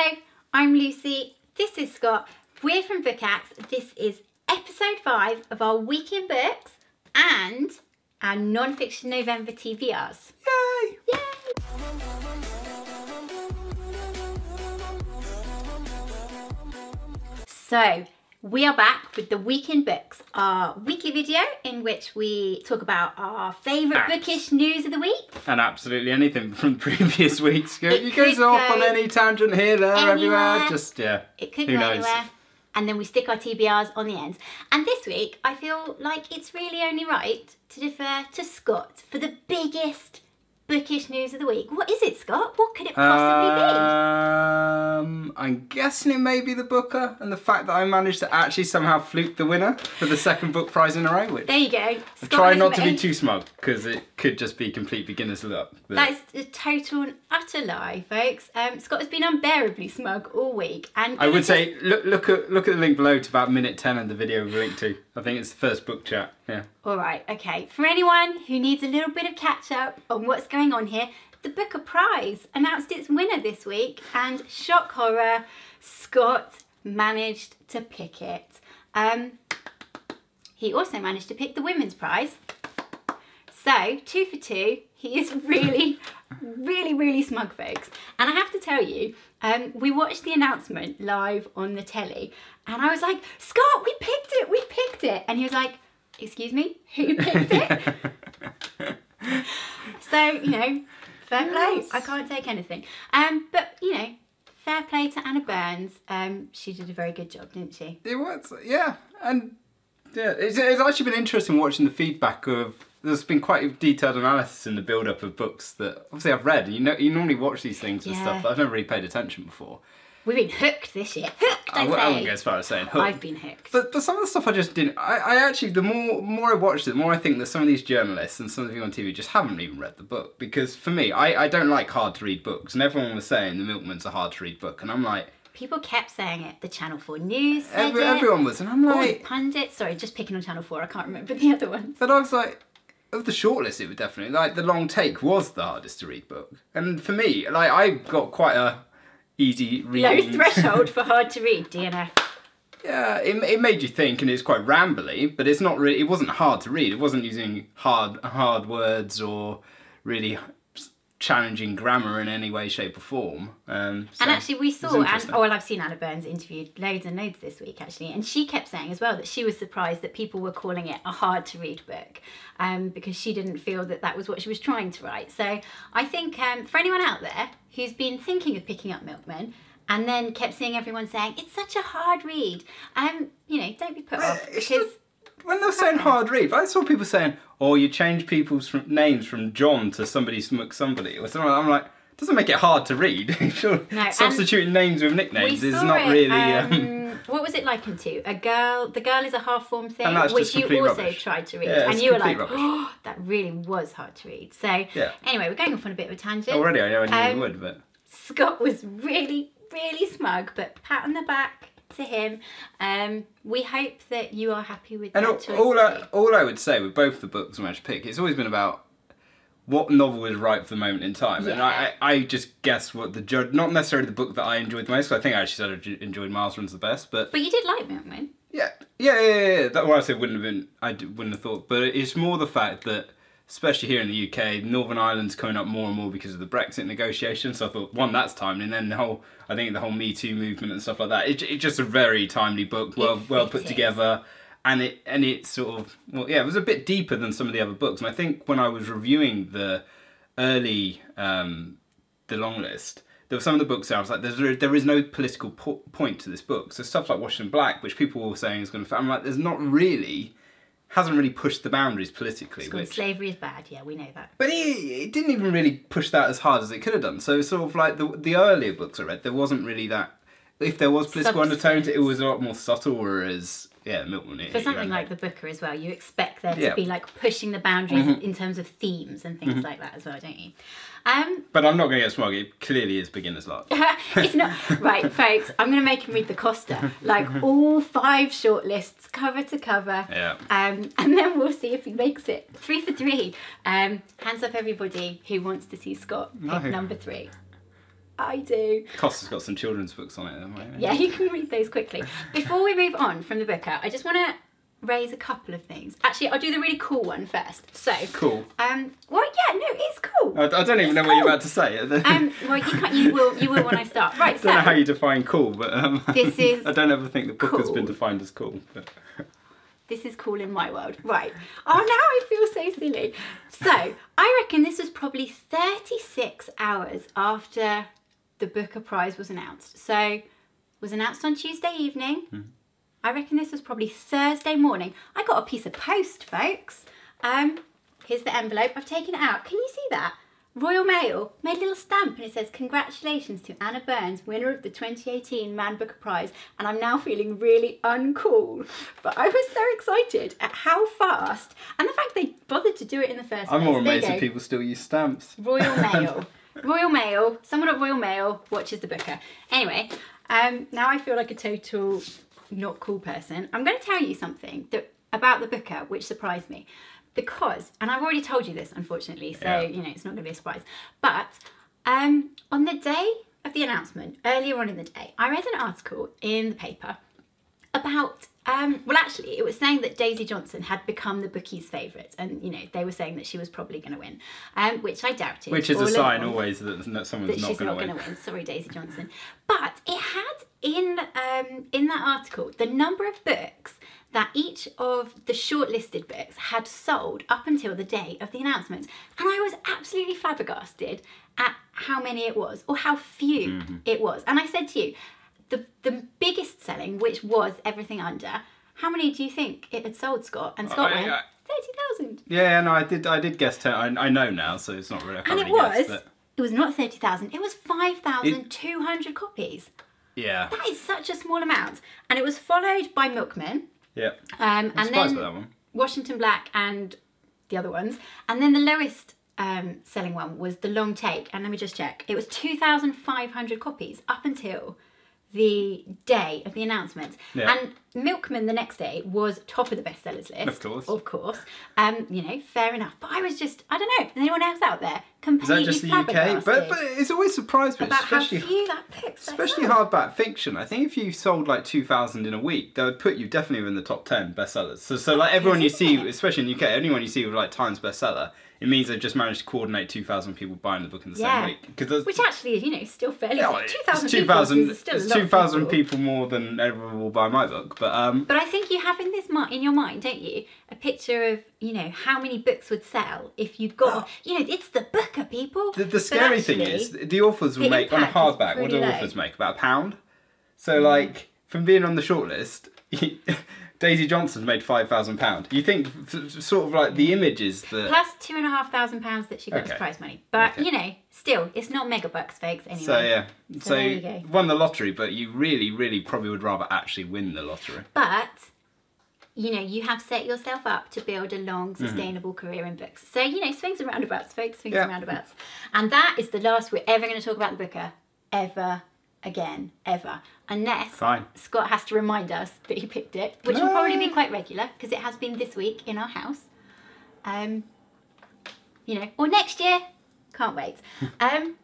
Hello, I'm Lucy. This is Scott. We're from Book This is episode five of our week in books and our non-fiction November TBRs. Yay! Yay! So, we are back with the Week in Books, our weekly video in which we talk about our favourite bookish news of the week. And absolutely anything from previous weeks. You It goes off go on any tangent here, there, everywhere. Just, yeah. It could Who go knows? anywhere. And then we stick our TBRs on the end. And this week, I feel like it's really only right to defer to Scott for the biggest bookish news of the week. What is it, Scott? What could it possibly be? Um, I'm guessing it may be the Booker, and the fact that I managed to actually somehow fluke the winner for the second book prize in a row. Which? There you go. Scott not to be too smug because it could just be complete beginner's luck. but- That is a total and utter lie, folks. Um, Scott has been unbearably smug all week, and I would say look look at look at the link below to about minute ten of the video we've linked to. I think it's the first book chat. Yeah. All right, okay. For anyone who needs a little bit of catch up on what's going on here, the Booker Prize announced its winner this week, and shock horror, Scott managed to pick it. Um, he also managed to pick the Women's Prize. So, two for two. He is really, really, really smug, folks. And I have to tell you, um, we watched the announcement live on the telly, and I was like, Scott, we picked it, we picked it. And he was like, Excuse me, who picked it? so, you know, fair play. I can't take anything. Um, but, you know, fair play to Anna Burns. Um, she did a very good job, didn't she? It was, yeah, and yeah, it's, it's actually been interesting watching the feedback of. There's been quite a detailed analysis in the build-up of books that obviously I've read. You know, you normally watch these things and Yeah. stuff, but I've never really paid attention before. We've been hooked this year. Hooked, I, I. I wouldn't go as far as saying hooked. I've been hooked. But, but some of the stuff I just didn't. I, I actually, the more more I watched it, the more I think that some of these journalists and some of the people on TV just haven't even read the book. Because for me, I, I don't like hard to read books, and everyone was saying The Milkman's a hard to read book, and I'm like, People kept saying it. The Channel 4 News said every, everyone was, and I'm like, pundits. Sorry, just picking on Channel 4. I can't remember the other ones. But I was like, of the shortlist, it would definitely like the long take was the hardest to read book, and for me, like I got quite a easy Low reading. threshold for hard to read, DNF. Yeah, it, it made you think, and it's quite rambly, but it's not really. It wasn't hard to read. It wasn't using hard hard words or really challenging grammar in any way, shape, or form. Um, so And actually, we saw, and oh, well, I've seen Anna Burns interviewed loads and loads this week actually, and she kept saying as well that she was surprised that people were calling it a hard to read book, um, because she didn't feel that that was what she was trying to write. So I think um, for anyone out there who's been thinking of picking up Milkman. And then kept seeing everyone saying it's such a hard read. Um, you know, don't be put off it's because when they're saying hard read, I saw people saying, "Oh, you change people's from, names from John to somebody smoke somebody," or something. I'm like, doesn't make it hard to read. sure, No, substituting names with nicknames is not it, really. Um, Um, what was it likened to? A girl. The girl is a half form thing, which you also rubbish. tried to read, Yeah, and you were like, rubbish. "Oh, that really was hard to read." So Yeah. anyway, we're going off on a bit of a tangent. already, I know I knew Um, you would, but Scott was really, really smug, but pat on the back to him. Um, we hope that you are happy with and all, all, I, all I would say with both the books I managed to pick, it's always been about what novel is right for the moment in time. And I, I, just guess what the judge, not necessarily the book that I enjoyed the most, I think I actually said I enjoyed Marston's the best, but But you did like Milkman. Yeah, yeah, yeah, yeah. yeah. That's why I said wouldn't have been. I wouldn't have thought, but it's more the fact that, especially here in the UK, Northern Ireland's coming up more and more because of the Brexit negotiations. So I thought, one, that's timely, and then the whole, I think the whole Me Too movement and stuff like that. It, it's just a very timely book, well, well put together, and it and it's sort of well, yeah, it was a bit deeper than some of the other books. And I think when I was reviewing the early um, the long list. There were some of the books. I was like, "There's there is no political po- point to this book." So stuff like Washington Black, which people were saying is going to, I'm like, "There's not really, hasn't really pushed the boundaries politically." Which, Slavery is bad. Yeah, we know that. but it, it didn't even really push that as hard as it could have done. So sort of like the the earlier books I read, there wasn't really that. If there was political Substance. undertones, it was a lot more subtle. Whereas, yeah, Milton. For something like the Booker as well, you expect there to Yeah. be like pushing the boundaries Mhm. in terms of themes and things like that as well, don't you? Um, But I'm not going to get smug. It clearly is beginner's luck. it's not right, folks. I'm going to make him read the Costa, like all five shortlists, cover to cover. Yeah. Um, and then we'll see if he makes it. Three for three. Um, hands up, everybody who wants to see Scott pick No. number three. I do. Costa's got some children's books on it. Then, Yeah, you can read those quickly. Before we move on from the Booker, I just want to raise a couple of things. Actually, I'll do the really cool one first. So, Cool. um, well, yeah, no, it's cool. I, I don't even It's know what you're cool. about to say. I don't Um, well, you can you will, you will when I start. Right, so know how you define cool, but um, This is I don't ever think the book has cool. been defined as cool. But this is cool in my world. Right. Oh, now I feel so silly. So, I reckon this was probably 36 hours after the Booker Prize was announced. So, it was announced on Tuesday evening. Hmm. I reckon this was probably Thursday morning. I got a piece of post, folks. Um, here's the envelope. I've taken it out. Can you see that? Royal Mail made a little stamp and it says, Congratulations to Anna Burns, winner of the 2018 Man Booker Prize. And I'm now feeling really uncool. But I was so excited at how fast and the fact they bothered to do it in the first I'm place. more There you amazed that people still use stamps. Royal Mail. Royal Mail. Someone at Royal Mail watches the Booker. Anyway, um, now I feel like a total not cool person. I'm going to tell you something that about the Booker which surprised me. Because, and I've already told you this, unfortunately, so Yeah. you know it's not going to be a surprise. But um, on the day of the announcement, earlier on in the day, I read an article in the paper about um, well actually it was saying that Daisy Johnson had become the bookies' favourite and you know they were saying that she was probably going to win um, which I doubted Which is a sign always that that someone's that not going to win. win. Sorry Daisy Johnson. But it had in um, in that article the number of books that each of the shortlisted books had sold up until the day of the announcement. And I was absolutely flabbergasted at how many it was or how few Mm-hmm. it was. And I said to you the the biggest selling, which was everything under, how many do you think it had sold, Scott? And Scott went thirty thousand. Yeah, no, I did. I did guess ten. I, I know now, so it's not really. And it really was. guess, but It was not thirty thousand. It was five thousand two hundred copies. yeah, That is such a small amount. And it was followed by Milkman, yeah. um, I'm and then by that one. Washington Black, and the other ones. And then the lowest um, selling one was the Long Take. And let me just check. It was two thousand five hundred copies up until the day of the announcement. Yeah. And Milkman the next day was top of the bestsellers list. Of course. Of course. Um, you know, fair enough. But I was just, I don't know, anyone else out there Is completely that just the UK? But but it's always surprised me, about especially how few that picks especially hardback fiction. I think if you sold like two thousand in a week, that would put you definitely in the top ten bestsellers. So so like everyone you see, especially in the UK, anyone you see with like Times bestseller, it means they've just managed to coordinate two thousand people buying the book in the Yeah. same week. Because Which actually is, you know, still fairly. Yeah, 2,000 people is still it's 2,000 people. people more than everyone will buy my book. But um, But I think you have in this mi- in your mind, don't you, a picture of you know how many books would sell if you got you know it's the Booker people. the, the scary thing is, the authors will make on a hardback. What do low. Mm. authors make? About a pound. So like from being on the shortlist, Daisy Johnson's made five thousand pound. You think sort of like the images that. plus two and a half thousand pounds that she got as prize money. But Okay. you know, still, it's not mega bucks, folks. Anyway. So yeah, so, there you go. won the lottery, but you really, really probably would rather actually win the lottery. But you know, you have set yourself up to build a long, Mm-hmm. sustainable career in books. So you know, swings and roundabouts, folks, swings Yeah. and roundabouts. And that is the last we're ever going to talk about the Booker ever again, ever, unless Fine. Scott has to remind us that he picked it, which will probably be quite regular because it has been this week in our house. Um, you know, or next year. Can't wait. um,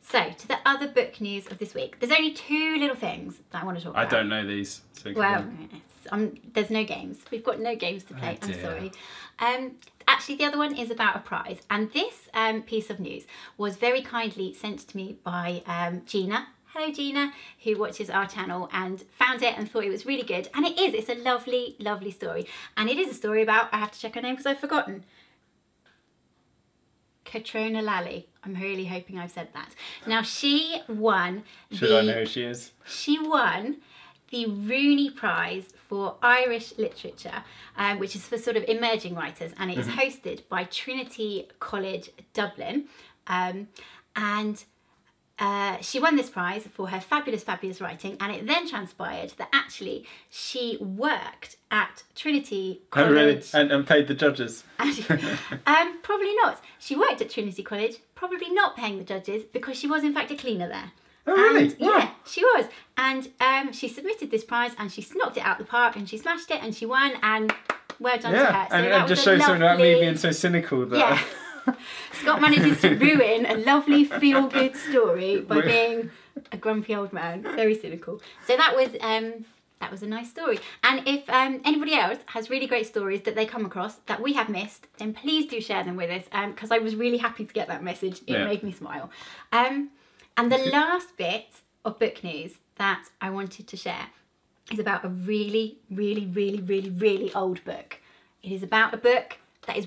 so to the other book news of this week. There's only two little things that I want to talk I about. I don't know these. So Well, um, there's no games. We've got no games to play. Oh, I'm sorry. Um, actually, the other one is about a prize, and this um, piece of news was very kindly sent to me by um, Gina. Hello, Gina, who watches our channel and found it and thought it was really good. And it is. It's a lovely, lovely story, and it is a story about. I have to check her name because I've forgotten. Caitriona Lally. I'm really hoping I've said that. Now she won. Should the, I know who she is? she won the Rooney Prize for Irish Literature, um, which is for sort of emerging writers, and it is hosted by Trinity College Dublin. Um, and uh, she won this prize for her fabulous, fabulous writing, and it then transpired that actually she worked at Trinity Oh, College. really? And, and paid the judges. um, probably not. She worked at Trinity College, probably not paying the judges because she was in fact a cleaner there. Oh, really? And, yeah, she was. And um, she submitted this prize and she knocked it out of the park and she smashed it and she won and well done to her. Yeah, So and, and just shows something about me being so cynical that. Yeah. Scott manages to ruin a lovely feel good story by being a grumpy old man. Very cynical. So that was um that was a nice story. And if um, anybody else has really great stories that they come across that we have missed, then please do share them with us because I was really happy to get that message. It Yeah. made me smile. Um, and the last bit of book news that I wanted to share is about a really, really, really, really, really old book. It is about a book that is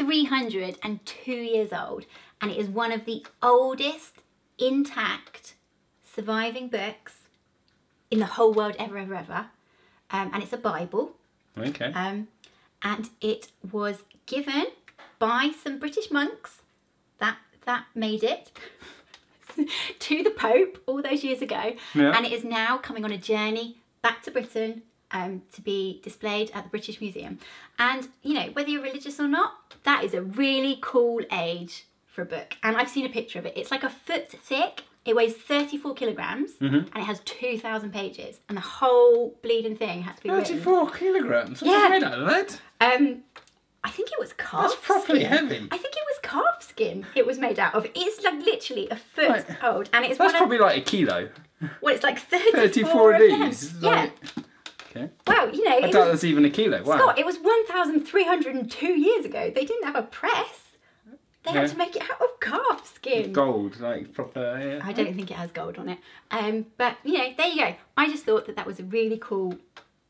1,302 years old and it is one of the oldest intact surviving books in the whole world ever, ever, ever. Um, and it's a Bible. Okay. Um, and it was given by some British monks that that made it to the Pope all those years ago, Yeah. and it is now coming on a journey back to Britain um, to be displayed at the British Museum. And you know, whether you're religious or not, that is a really cool age for a book. And I've seen a picture of it. It's like a foot thick. It weighs 34 kilograms Mm-hmm. and it has 2,000 pages. And the whole bleeding thing has to be written. 34 kilograms? What's Yeah. made out of that? Um, I think it was calf. That's properly skin. heavy. I think it was calf skin. It was made out of. It's like literally a foot Right. old, and it's That's probably like a kilo. Well, it's like thirty-four, 34 of of these. Yeah. Okay. Wow. You know, I doubt was, that's even a kilo. Wow. Scott. It was one thousand three hundred and two years ago. They didn't have a press. They Yeah. had to make it out of calf skin. Gold, like proper. Yeah. I don't think it has gold on it. Um, but you know, there you go. I just thought that that was a really cool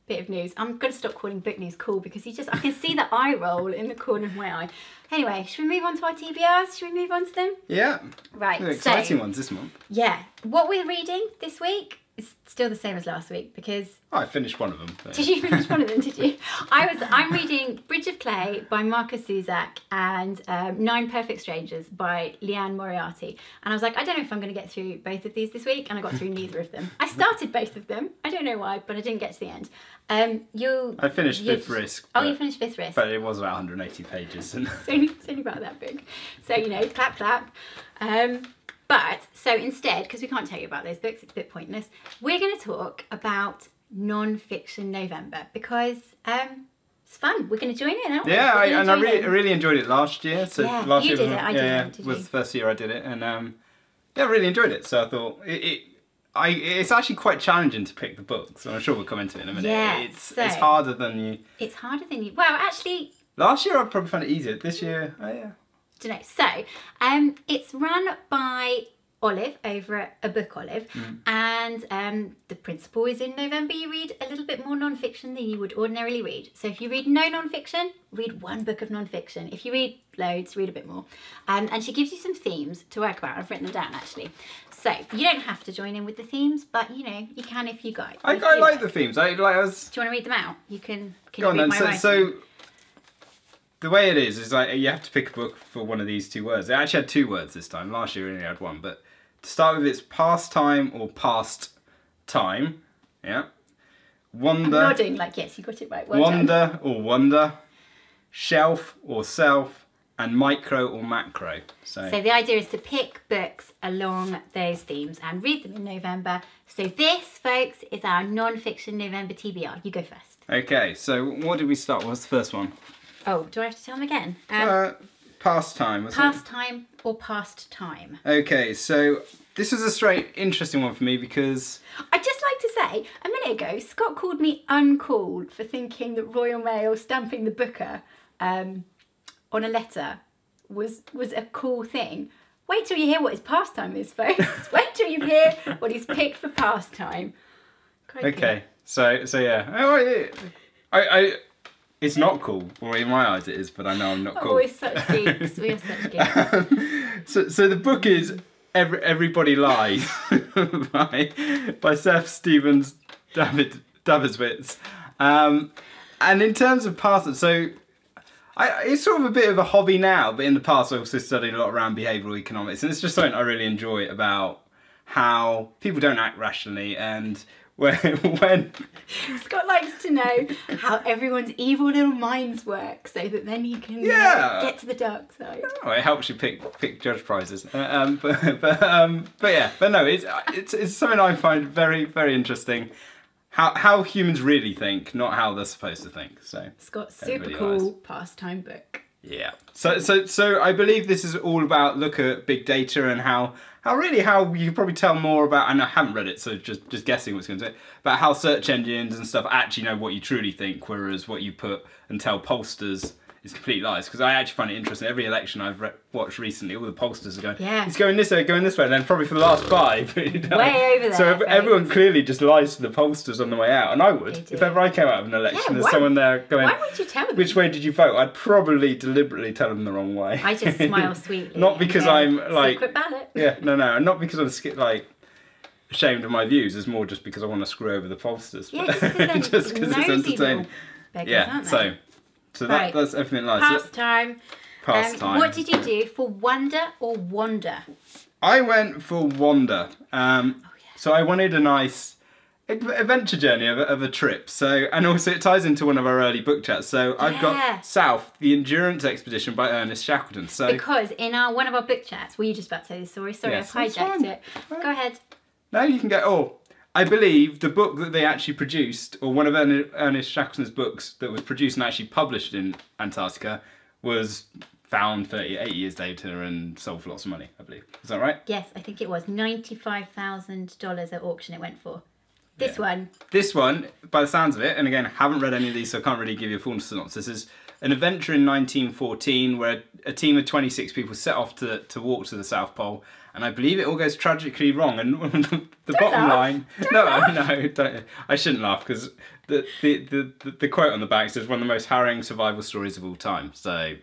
bit of news. I'm going to stop calling book news cool because you just I can see the eye roll in the corner of my eye. Anyway, should we move on to our TBRs? Should we move on to them? Yeah. Right. They're so, exciting ones this month. yeah, what we're reading this week is still the same as last week because Oh, I finished one of them. did you finish one of them? Did you? I was. I'm reading Bridge of Clay by Markus Zusak and um, Nine Perfect Strangers by Liane Moriarty. And I was like, I don't know if I'm going to get through both of these this week, and I got through neither of them. I started both of them. I don't know why, but I didn't get to the end. Um, you. I finished Fifth Risk. Oh, but, you finished Fifth Risk. But it was about 180 pages. And It's only, it's only about that big. So, you know, clap, clap. Um, but, so instead, because we can't tell you about those books, it's a bit pointless, we're going to talk about non-fiction November because um, it's fun. We're going to join in, aren't we? yeah, I, and I really. I really enjoyed it last year. So Yeah, last you year was, it, I yeah, yeah, did was the first year I did it, and um, yeah, I really enjoyed it. So I thought it, it I it's actually quite challenging to pick the books. and I'm sure we'll come into it in a minute. Yeah, it's so- it's harder than you. It's harder than you... Well, actually, Last year I probably found it easier. This year, oh yeah. Know. So, um, it's run by Olive over at a book Olive, Mm. and um, the principle is in November you read a little bit more non-fiction than you would ordinarily read. So if you read no non-fiction, read one book of non-fiction. If you read loads, read a bit more. Um, and she gives you some themes to work about. I've written them down actually. So you don't have to join in with the themes, but you know you can if you go. I, I like the themes. I like us. Do you want to read them out? You can. Can Go you on read then. So, so the way it is is like you have to pick a book for one of these two words. It actually had two words this time. Last year we only had one, but to start with, it's pastime or past time. Yeah. I'm Wonder, nodding like yes, you got it right. Well done. wonder or wonder, shelf or self, and micro or macro. So, So the idea is to pick books along those themes and read them in November. So this, folks, is our non-fiction November TBR. You go first. okay. So what did we start? What's the first one? Oh, do I have to tell them again? Um, Uh, pastime. Was it? pastime or past time. Okay, so this was a straight interesting one for me because I'd just like to say, a minute ago, Scott called me uncool for thinking that Royal Mail stamping the booker um, on a letter was was a cool thing. Wait till you hear what his pastime is, folks. Wait till you hear what he's picked for pastime. Crikey. okay, so so yeah, Oh, I, I, I it's not cool, or in my eyes it is, but I know I'm not Oh, cool. we're such geeks. We are such geeks. so so the book is Every, Everybody Lies by by Seth Stephens David Daviswitz. Um, and in terms of past, so I, it's sort of a bit of a hobby now, but in the past I also studied a lot around behavioural economics, and it's just something I really enjoy about how people don't act rationally and when when Scott likes to know how everyone's evil little minds work so that then he can uh, Yeah. get to the dark side. oh, it helps you pick pick judge prizes. Uh, um, but but um, but yeah, but no, it's it's it's something I find very very interesting. How how humans really think, not how they're supposed to think. So Scott's super cool pastime book. Yeah. So so so I believe this is all about look at big data and how how really how you probably tell more about and I haven't read it so just just guessing what's going to say about how search engines and stuff actually know what you truly think whereas what you put and tell pollsters is complete lies because I actually find it interesting. Every election I've re- watched recently, all the pollsters are going, Yeah. it's going this way, going this way, and then probably for the last five, you know. Way over So there, ev- everyone clearly just lies to the pollsters on the way out, and I would if ever I came out of an election. Yeah, there's why- someone there going, Why would you tell them? which way did you vote? I'd probably deliberately tell them the wrong way. I just smile sweetly. Not because I'm, like- secret ballot. yeah, no, no, and not because I'm sk- like ashamed of my views. It's more just because I want to screw over the pollsters. Yeah, just because it's entertaining. beggars, Yeah, aren't they? so so that, Right. that's everything like so Pastime. past Um, time. What did you do for wonder or wander? I went for wander. Um, Oh, yeah. So I wanted a nice adventure journey of a, of a trip. So and also it ties into one of our early book chats. So I've Yeah. got South, the Endurance Expedition by Ernest Shackleton. So Because in our one of our book chats, were you just about to say this story? Sorry, Yes, I've hijacked it. Go ahead. now you can get oh. I believe the book that they actually produced, or one of Ernest Shackleton's books that was produced and actually published in Antarctica, was found 38 years later and sold for lots of money, I believe. Is that right? Yes, I think it was ninety-five thousand dollars at auction. It went for. This Yeah. one, This one, by the sounds of it, and again, haven't read any of these, so I can't really give you a full synopsis, is an adventure in 1914 where a team of 26 people set off to, to walk to the South Pole, and I believe it all goes tragically wrong. And the, the bottom laugh. line, no, no, don't, I shouldn't laugh because the, the, the, the, the quote on the back says one of the most harrowing survival stories of all time. So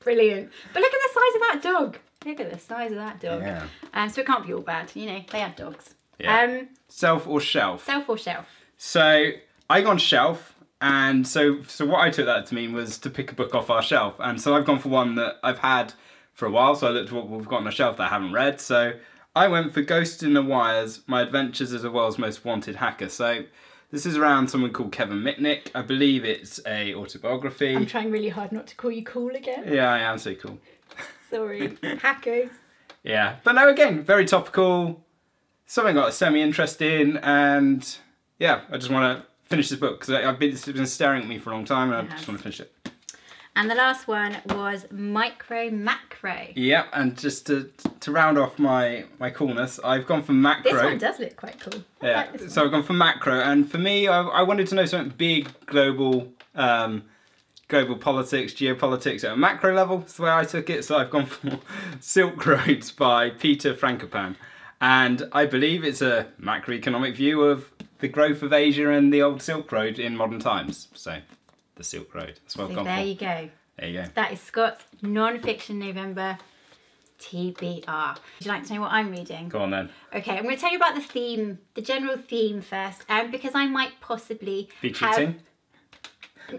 brilliant. But look at the size of that dog. Look at the size of that dog. Yeah. Um, so it can't be all bad. You know, they have dogs. Yeah. Um, self or shelf. self or shelf? So I gone shelf, and so so what I took that to mean was to pick a book off our shelf, and so I've gone for one that I've had for a while. So I looked at what we've got on the shelf that I haven't read. So I went for Ghost in the Wires: My Adventures as a World's Most Wanted Hacker. So this is around someone called Kevin Mitnick. I believe it's a autobiography. I'm trying really hard not to call you cool again. yeah, I am so cool. Sorry. Hackers. Yeah, but no, again, very topical. Something I got semi interest in, and yeah, I just want to finish this book because I've been it's been staring at me for a long time, and I It just want to finish it. And the last one was micro macro. Yeah, and just to to round off my my coolness, I've gone for macro. This one does look quite cool. I yeah, like so I've gone for macro, and for me, I, I wanted to know something big, global, um, global politics, geopolitics at a macro level. That's the way I took it. So I've gone for Silk Roads by Peter Frankopan, and I believe it's a macroeconomic view of the growth of Asia and the old Silk Road in modern times. So the Silk Road. That's what So I've gone there for. you go. There you go. That is Scott's non-fiction November TBR. Would you like to know what I'm reading? Go on then. Okay, I'm going to tell you about the theme, the general theme first, um, because I might possibly Be have- cheating.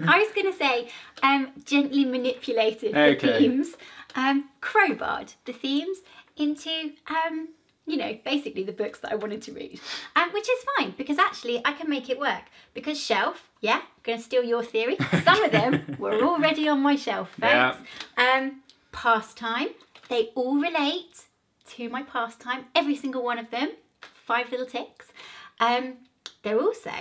I was going to say um, gently manipulated the themes, um, crowbarred the themes into, um, you know, basically the books that I wanted to read, um, which is fine because actually I can make it work. Because shelf, yeah, I'm going to steal your theory. Some of them were already on my shelf, Yeah. folks. Um, pastime, they all relate to my pastime, every single one of them. Five little ticks. Um, they're also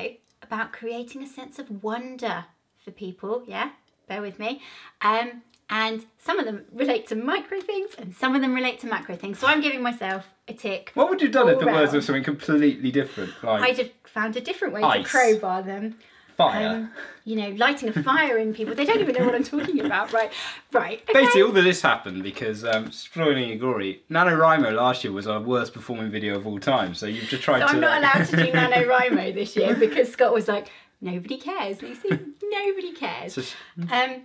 about creating a sense of wonder for people, yeah? Bear with me. Um, and some of them relate to micro things and some of them relate to macro things. So I'm giving myself a tick. What would you have done if the round. with something completely different, Like I'd have found a different way Ice. to crowbar them. fire? Um, you know, lighting a fire in people. They don't even know what I'm talking about. Right, right. okay. Basically, all of this happened because, um, spoiling your glory, NaNoWriMo last year was our worst performing video of all time. So you've just tried So to. I'm not like- allowed to do NaNoWriMo this year because Scott was like, nobody cares, Lucy. Nobody cares. Just- Um,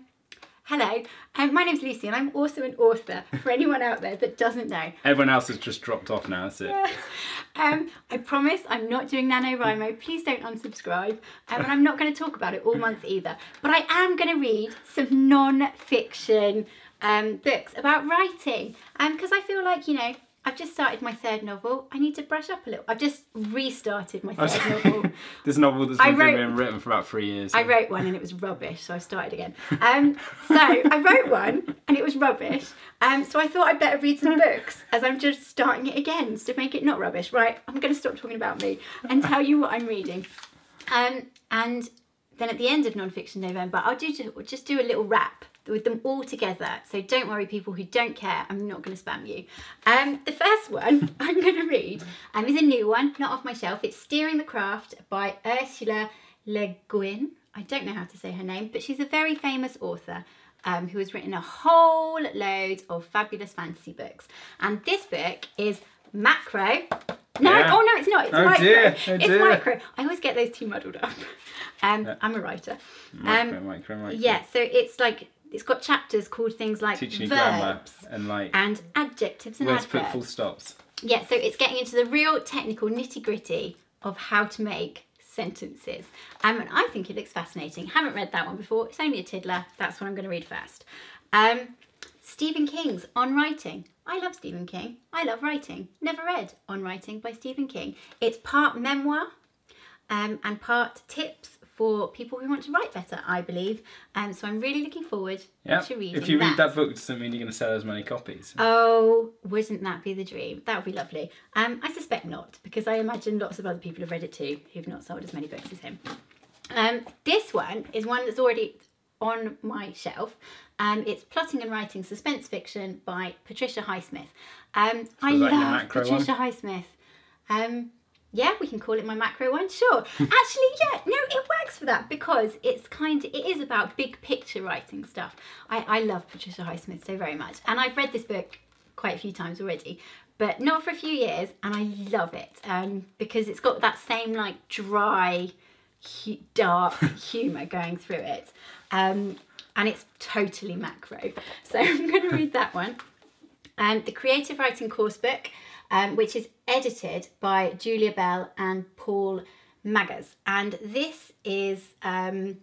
hello, um, my name's Lucy and I'm also an author for anyone out there that doesn't know. Everyone else has just dropped off now. That's it. Um, I promise I'm not doing NaNoWriMo. Please don't unsubscribe. Um, and I'm not going to talk about it all month either. But I am going to read some non-fiction um, books about writing. Because I feel like, you know, I've just started my third novel. I need to brush up a little. I've just restarted my third novel. this novel that's been wrote- written for about three years. I wrote one and it was rubbish, so I started again. Um, so I wrote one and it was rubbish. Um, so I thought I'd better read some books as I'm just starting it again to make it not rubbish. Right, I'm going to stop talking about me and tell you what I'm reading. Um, and then at the end of non-fiction November, I'll do ju- just do a little wrap with them all together. So don't worry, people who don't care, I'm not going to spam you. Um, the first one I'm going to read um, is a new one, not off my shelf. It's Steering the Craft by Ursula Le Guin. I don't know how to say her name, but she's a very famous author. Um, who has written a whole load of fabulous fantasy books. And this book is macro. No, Yeah. oh no, it's not. It's Oh micro. dear, oh it's dear. micro. I always get those two muddled up. Um, I'm a writer. Micro, Um, micro, micro. yeah, so it's like it's got chapters called things like Teaching verbs and like and adjectives and where to put full stops. Yeah, so it's getting into the real technical nitty gritty of how to make sentences. Um, and I think it looks fascinating. Haven't read that one before. It's only a tiddler. That's what I'm going to read first. Um, Stephen King's On Writing. I love Stephen King. I love writing. Never read On Writing by Stephen King. It's part memoir um, and part tips for people who want to write better, I believe. Um, so I'm really looking forward Yeah. to reading that. If you read that. that book, doesn't mean you're going to sell as many copies. Oh, wouldn't that be the dream? That would be lovely. Um, I suspect not, because I imagine lots of other people have read it too who've not sold as many books as him. Um, this one is one that's already on my shelf. Um, it's Plotting and Writing Suspense Fiction by Patricia Highsmith. Um, I that love Patricia Highsmith. Um, yeah, we can call it my macro one, sure. Actually, yeah, no, it works for that because it's kind of, it is about big picture writing stuff. I, I love Patricia Highsmith so very much. And I've read this book quite a few times already, but not for a few years, and I love it um, because it's got that same like dry, hu- dark humour going through it. Um, and it's totally macro. So I'm going to read that one um, the Creative Writing Course book, um, which is edited by Julia Bell and Paul Magrs. And this is, um,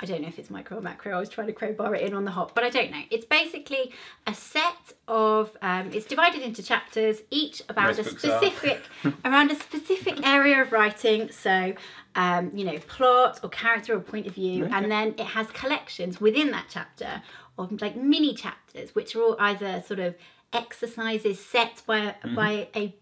I don't know if it's micro or macro, I was trying to crowbar it in on the hop, but I don't know. It's basically a set of, um, it's divided into chapters, each about Most a specific, around a specific area of writing. So, um, you know, plot or character or point of view, and then it has collections within that chapter of like mini chapters, which are all either sort of exercises set by by a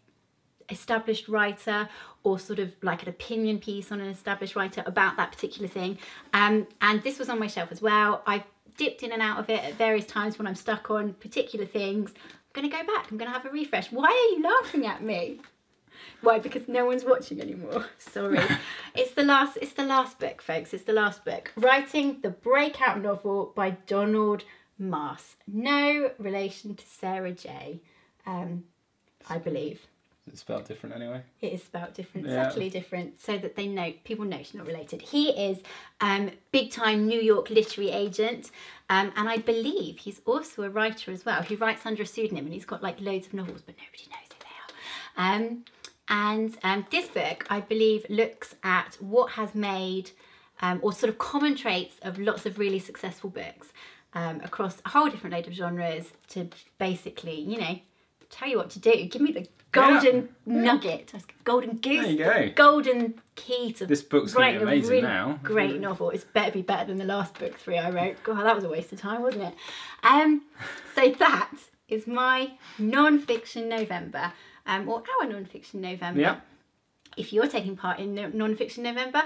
established writer or sort of like an opinion piece on an established writer about that particular thing. Um, and this was on my shelf as well. I've dipped in and out of it at various times when I'm stuck on particular things. I'm going to go back. I'm going to have a refresh. Why are you laughing at me? Why? Because no one's watching anymore. Sorry. it's the last. It's the last book, folks. It's the last book. Writing the breakout novel by Donald Maass. No relation to Sarah J. Um, I believe. It's spelled different anyway. It is spelled different, Yeah. subtly different, so that they know people know she's not related. He is um, big time New York literary agent, um, and I believe he's also a writer as well. He writes under a pseudonym, and he's got like loads of novels, but nobody knows who they are. Um, and um, this book, I believe, looks at what has made um, or sort of common traits of lots of really successful books um, across a whole different load of genres to basically, you know, tell you what to do. Give me the golden nugget, golden goose, There you go. golden key to This book's gonna be amazing really now. Great novel. It's better be better than the last book three I wrote. God, that was a waste of time, wasn't it? Um, so that is my non-fiction November, um, or our non-fiction November. Yeah. If you're taking part in non-fiction November,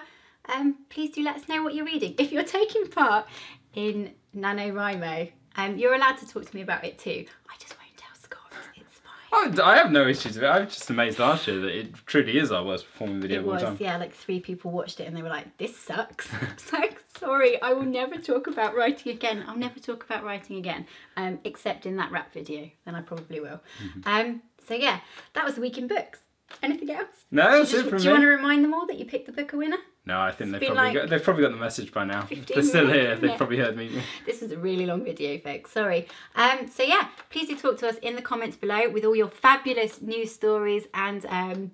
um, please do let us know what you're reading. If you're taking part in NaNoWriMo, um, you're allowed to talk to me about it too. I just won't tell Scott. It's fine. Oh, I have no issues with it. I was just amazed last year that it truly is our worst performing video It of all was, time. yeah, like three people watched it and they were like, this sucks. it's like, sorry, I will never talk about writing again. I'll never talk about writing again, um, except in that rap video. Then I probably will. Mm-hmm. Um, so yeah, that was the week in books. Anything else? No, Do you that's it from Do you want to remind them all that you picked the book a winner? No, I think they've probably like got, they've probably got the message by now. They're still minutes, here. They've it? probably heard me. This was a really long video, folks. Sorry. Um, so yeah, please do talk to us in the comments below with all your fabulous news stories and um,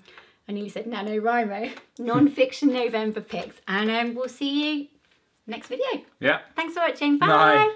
I nearly said NaNoWriMo, non-fiction November picks. And um, we'll see you next video. Yeah. Thanks for watching. Bye. Bye.